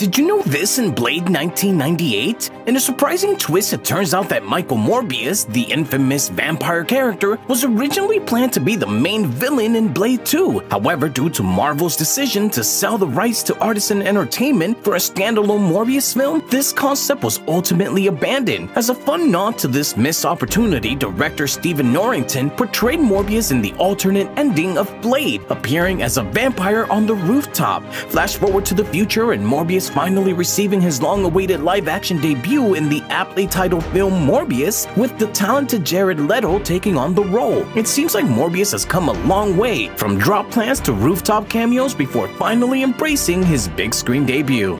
did you know this in Blade 1998? In a surprising twist, it turns out that Michael Morbius, the infamous vampire character, was originally planned to be the main villain in Blade 2. However, due to Marvel's decision to sell the rights to Artisan Entertainment for a standalone Morbius film, this concept was ultimately abandoned. As a fun nod to this missed opportunity, director Stephen Norrington portrayed Morbius in the alternate ending of Blade, appearing as a vampire on the rooftop. Flash forward to the future and Morbius finally receiving his long-awaited live-action debut in the aptly titled film Morbius, with the talented Jared Leto taking on the role. It seems like Morbius has come a long way, from drop plans to rooftop cameos before finally embracing his big screen debut.